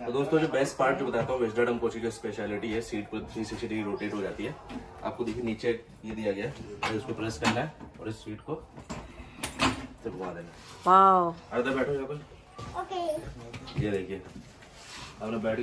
तो दोस्तों जो बेस्ट पार्ट जो बताता हूँ वेस्टर्डम कोची की स्पेशलिटी है सीट पर थ्री सिक्सटी डिग्री रोटेट हो जाती है। आपको देखिए नीचे ये दिया गया है तो इसको प्रेस करना है और इस सीट को घुमा देना अर्धा तो बैठो यहाँ पर। ये देखिए अपना बैठ